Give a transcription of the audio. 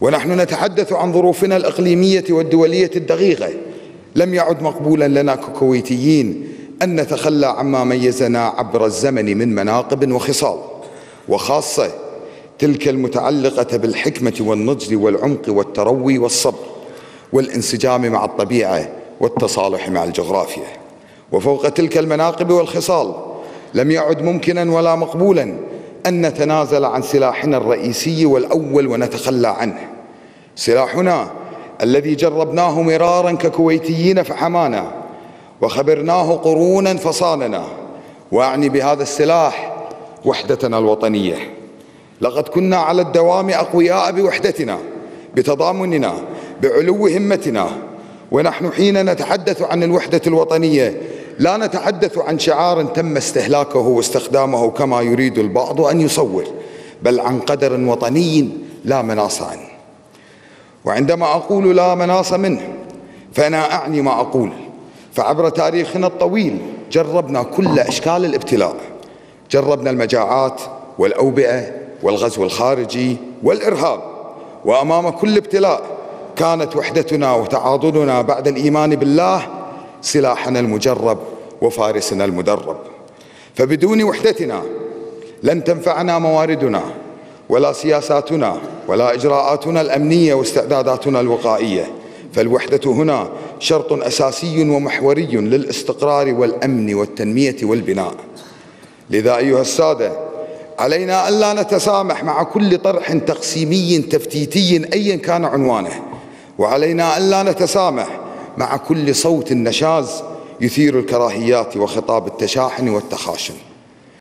ونحن نتحدث عن ظروفنا الإقليمية والدولية الدقيقة. لم يعد مقبولا لنا ككويتيين أن نتخلى عما ميزنا عبر الزمن من مناقب وخصال. وخاصة تلك المتعلقة بالحكمة والنضج والعمق والتروي والصبر والانسجام مع الطبيعة والتصالح مع الجغرافيا. وفوق تلك المناقب والخصال لم يعد ممكنا ولا مقبولا أن نتنازل عن سلاحنا الرئيسي والأول ونتخلى عنه. سلاحنا الذي جربناه مرارا ككويتيين فحمانا وخبرناه قرونا فصاننا. واعني بهذا السلاح وحدتنا الوطنية. لقد كنا على الدوام أقوياء بوحدتنا بتضامننا بعلو همتنا. ونحن حين نتحدث عن الوحدة الوطنية لا نتحدث عن شعار تم استهلاكه واستخدامه كما يريد البعض أن يصور بل عن قدر وطني لا مناص عنه وعندما أقول لا مناص منه فأنا أعني ما أقول. فعبر تاريخنا الطويل جربنا كل أشكال الابتلاء. جربنا المجاعات والأوبئة والغزو الخارجي والإرهاب. وأمام كل ابتلاء كانت وحدتنا وتعاضدنا بعد الإيمان بالله سلاحنا المجرب وفارسنا المدرب. فبدون وحدتنا لن تنفعنا مواردنا ولا سياساتنا ولا إجراءاتنا الأمنية واستعداداتنا الوقائية. فالوحدة هنا شرط أساسي ومحوري للاستقرار والأمن والتنمية والبناء. لذا أيها السادة علينا الا نتسامح مع كل طرح تقسيمي تفتيتي ايا كان عنوانه. وعلينا الا نتسامح مع كل صوت نشاز يثير الكراهيات وخطاب التشاحن والتخاشن.